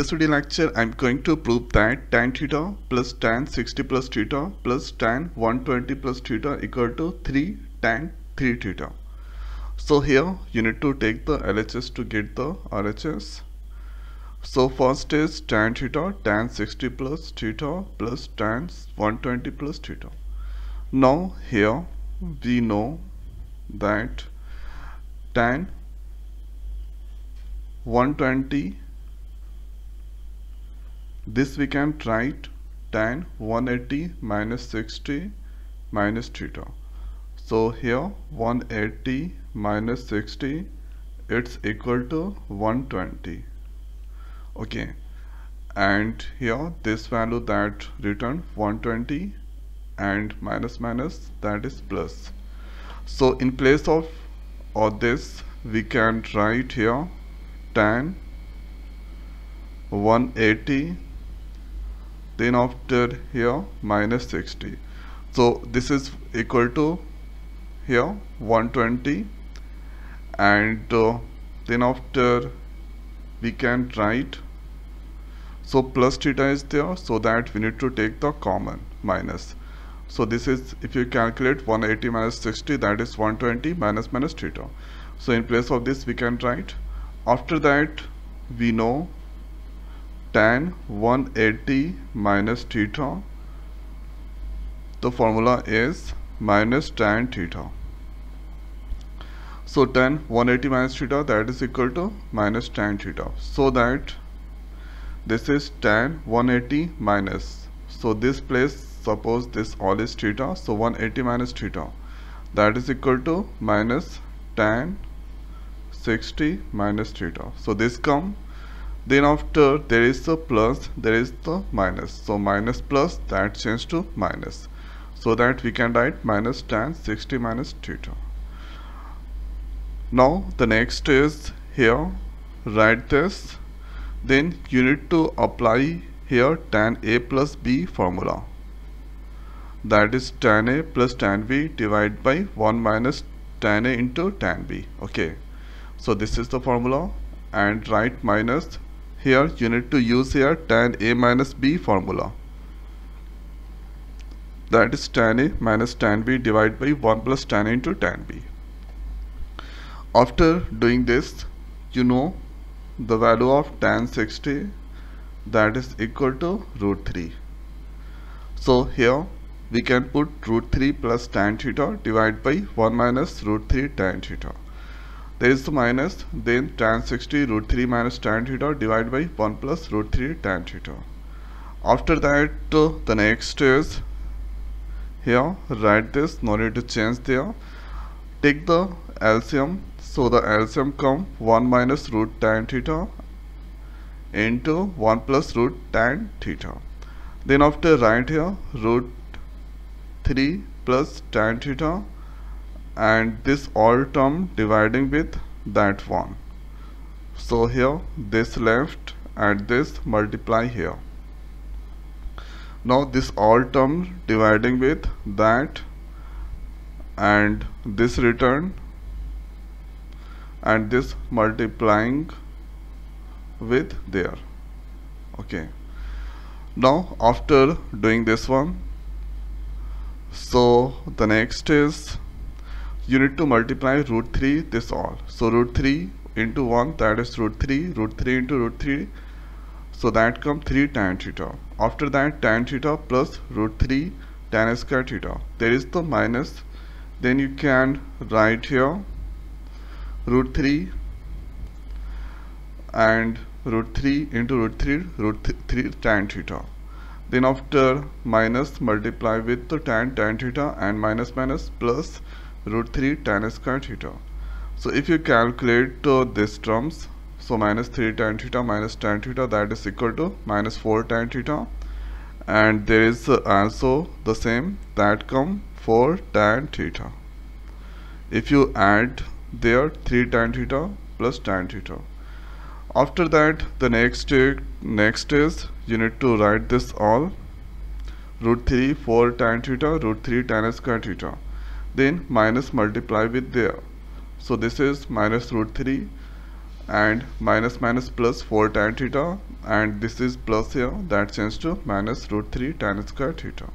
this video lecture I'm going to prove that tan theta plus tan 60 plus theta plus tan 120 plus theta equal to 3 tan 3 theta. So here you need to take the LHS to get the RHS. So first is tan theta tan 60 plus theta plus tan 120 plus theta. Now here we know that tan 120 this we can write tan 180 minus 60 minus theta. So here 180 minus 60 it's equal to 120 okay. And here this value that return 120 and minus minus that is plus. So in place of all this we can write here tan 180 then after here minus 60 so this is equal to here 120 and uh, then after we can write. So plus theta is there so that we need to take the common minus. So this is if you calculate 180 minus 60 that is 120 minus minus theta. So in place of this we can write. After that we know tan 180 minus theta the formula is minus tan theta. So tan 180 minus theta that is equal to minus tan theta. So that this is tan 180 minus. So this place suppose this all is theta so 180 minus theta that is equal to minus tan 60 minus theta. So this come then after there is the plus there is the minus. So minus plus that change to minus. So that we can write minus tan 60 minus theta. Now the next is here. Write this. Then you need to apply here tan a plus b formula. That is tan a plus tan b divided by 1 minus tan a into tan b. Okay. So this is the formula. And write minus here you need to use here tan a minus b formula. That is tan a minus tan b divided by 1 plus tan a into tan b. After doing this you know the value of tan 60 that is equal to root 3 so here we can put root 3 plus tan theta divided by 1 minus root 3 tan theta is the minus then tan 60 root 3 minus tan theta divided by 1 plus root 3 tan theta. After that uh, the next is here write this no need to change there. Take the LCM so the LCM come 1 minus root tan theta into 1 plus root tan theta. Then after write here root 3 plus tan theta and this all term dividing with that one. So here this left and this multiply here. Now this all term dividing with that and this return and this multiplying with there. Okay. Now after doing this one so the next is you need to multiply root 3 this all. So root 3 into 1 that is root 3 root 3 into root 3 so that come 3 tan theta. After that tan theta plus root 3 tan square theta. There is the minus. Then you can write here root 3 and root 3 into root 3 root 3 tan theta. Then after minus multiply with the tan tan theta and minus minus plus root 3 tan square theta. So if you calculate uh, this terms so minus 3 tan theta minus tan theta that is equal to minus 4 tan theta. And there is uh, also the same that come 4 tan theta. If you add there 3 tan theta plus tan theta. After that the next uh, next is you need to write this all. Root 3 4 tan theta root 3 tan square theta then minus multiply with there. So this is minus root 3 and minus minus plus 4 tan theta and this is plus here. That changes to minus root 3 tan square theta.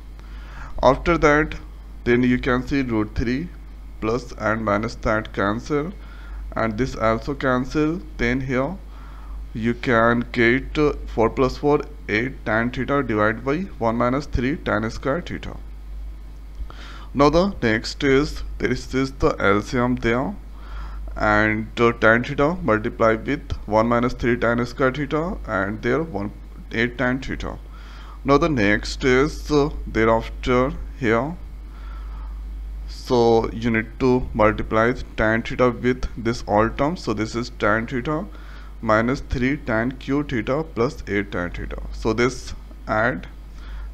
After that then you can see root 3 plus and minus that cancel and this also cancel. Then here you can get 4 plus 4 8 tan theta divided by 1 minus 3 tan square theta now the next is there is this the LCM there and uh, tan theta multiplied with 1 minus 3 tan square theta and there 1 8 tan theta. Now the next is uh, thereafter here. So you need to multiply tan theta with this all terms so this is tan theta minus 3 tan cube theta plus 8 tan theta. So this add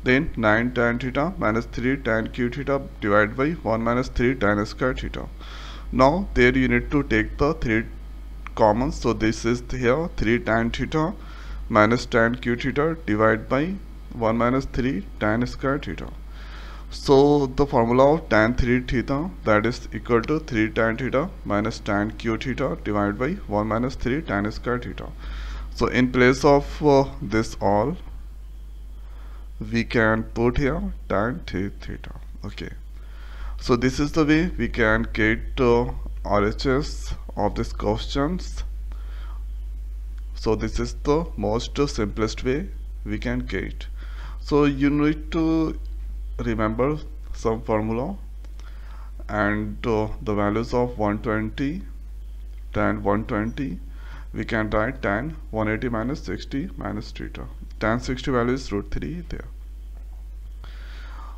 then 9 tan theta minus 3 tan cube theta divided by 1 minus 3 tan square theta. Now there you need to take the 3 common so this is here 3 tan theta minus tan cube theta divided by 1 minus 3 tan square theta. So the formula of tan 3 theta that is equal to 3 tan theta minus tan cube theta divided by 1 minus 3 tan square theta. So in place of uh, this all we can put here tan theta. Okay. So this is the way we can get uh, RHS of these questions. So this is the most simplest way we can get. So you need to remember some formula and uh, the values of 120 tan 120 we can write tan 180 minus 60 minus theta tan 60 value is root 3 there.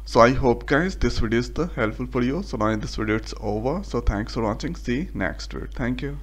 So i hope guys this video is the helpful for you. So now in this video it's over. So thanks for watching. See next video. Thank you